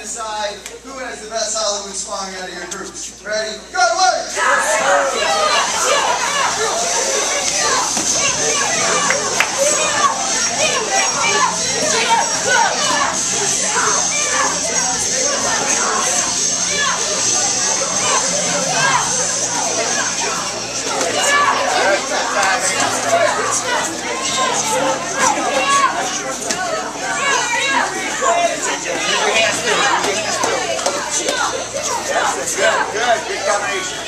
decide who has the best Halloween song out of your groups. Ready? Go away! Good, good, good combination.